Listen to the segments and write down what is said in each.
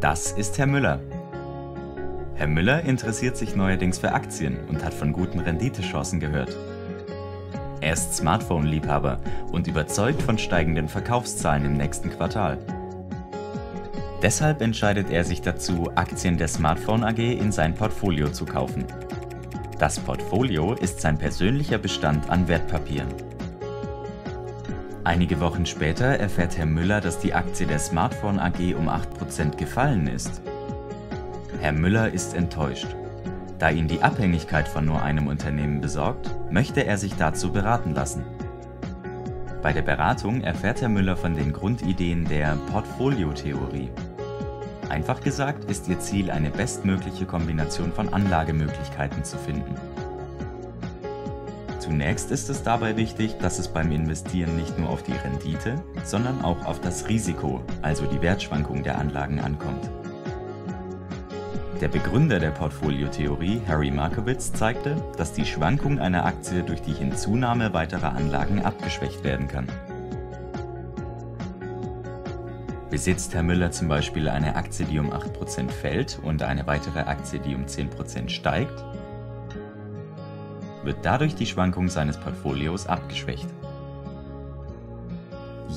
Das ist Herr Müller. Herr Müller interessiert sich neuerdings für Aktien und hat von guten Renditechancen gehört. Er ist Smartphone-Liebhaber und überzeugt von steigenden Verkaufszahlen im nächsten Quartal. Deshalb entscheidet er sich dazu, Aktien der Smartphone AG in sein Portfolio zu kaufen. Das Portfolio ist sein persönlicher Bestand an Wertpapieren. Einige Wochen später erfährt Herr Müller, dass die Aktie der Smartphone AG um 8% gefallen ist. Herr Müller ist enttäuscht. Da ihn die Abhängigkeit von nur einem Unternehmen besorgt, möchte er sich dazu beraten lassen. Bei der Beratung erfährt Herr Müller von den Grundideen der Portfoliotheorie. Einfach gesagt ist ihr Ziel, eine bestmögliche Kombination von Anlagemöglichkeiten zu finden. Zunächst ist es dabei wichtig, dass es beim Investieren nicht nur auf die Rendite, sondern auch auf das Risiko, also die Wertschwankung der Anlagen ankommt. Der Begründer der Portfoliotheorie, Harry Markowitz, zeigte, dass die Schwankung einer Aktie durch die Hinzunahme weiterer Anlagen abgeschwächt werden kann. Besitzt Herr Müller zum Beispiel eine Aktie, die um 8% fällt und eine weitere Aktie, die um 10% steigt, wird dadurch die Schwankung seines Portfolios abgeschwächt.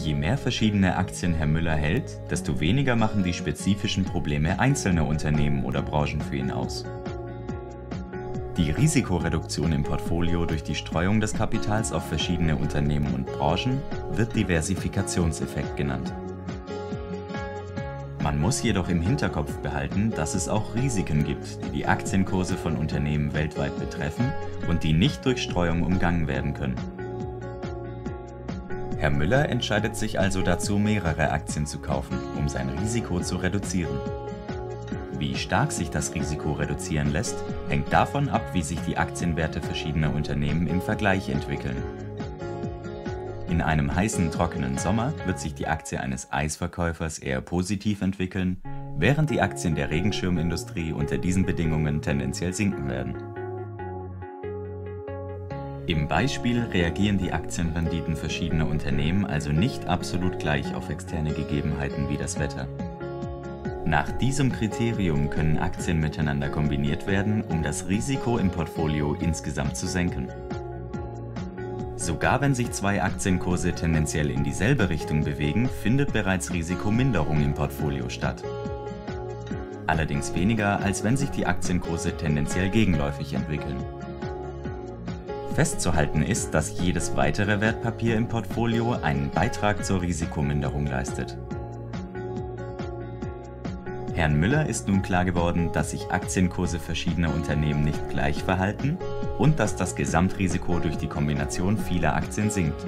Je mehr verschiedene Aktien Herr Müller hält, desto weniger machen die spezifischen Probleme einzelner Unternehmen oder Branchen für ihn aus. Die Risikoreduktion im Portfolio durch die Streuung des Kapitals auf verschiedene Unternehmen und Branchen wird Diversifikationseffekt genannt. Man muss jedoch im Hinterkopf behalten, dass es auch Risiken gibt, die die Aktienkurse von Unternehmen weltweit betreffen und die nicht durch Streuung umgangen werden können. Herr Müller entscheidet sich also dazu, mehrere Aktien zu kaufen, um sein Risiko zu reduzieren. Wie stark sich das Risiko reduzieren lässt, hängt davon ab, wie sich die Aktienwerte verschiedener Unternehmen im Vergleich entwickeln. In einem heißen, trockenen Sommer wird sich die Aktie eines Eisverkäufers eher positiv entwickeln, während die Aktien der Regenschirmindustrie unter diesen Bedingungen tendenziell sinken werden. Im Beispiel reagieren die Aktienrenditen verschiedener Unternehmen also nicht absolut gleich auf externe Gegebenheiten wie das Wetter. Nach diesem Kriterium können Aktien miteinander kombiniert werden, um das Risiko im Portfolio insgesamt zu senken. Sogar wenn sich zwei Aktienkurse tendenziell in dieselbe Richtung bewegen, findet bereits Risikominderung im Portfolio statt. Allerdings weniger, als wenn sich die Aktienkurse tendenziell gegenläufig entwickeln. Festzuhalten ist, dass jedes weitere Wertpapier im Portfolio einen Beitrag zur Risikominderung leistet. Herrn Müller ist nun klar geworden, dass sich Aktienkurse verschiedener Unternehmen nicht gleich verhalten und dass das Gesamtrisiko durch die Kombination vieler Aktien sinkt.